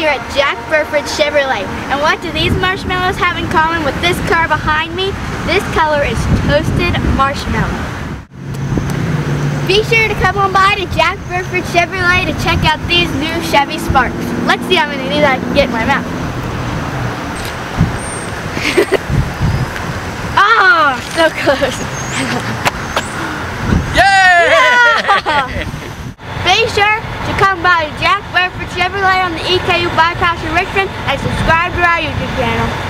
here at Jack Burford Chevrolet. And what do these marshmallows have in common with this car behind me? This color is toasted marshmallow. Be sure to come on by to Jack Burford Chevrolet to check out these new Chevy Sparks. Let's see how many of these I can get in my mouth. oh, so close. Yay! Yeah! Be sure to come by Chevrolet on the EKU bypass Richmond and subscribe to our YouTube channel.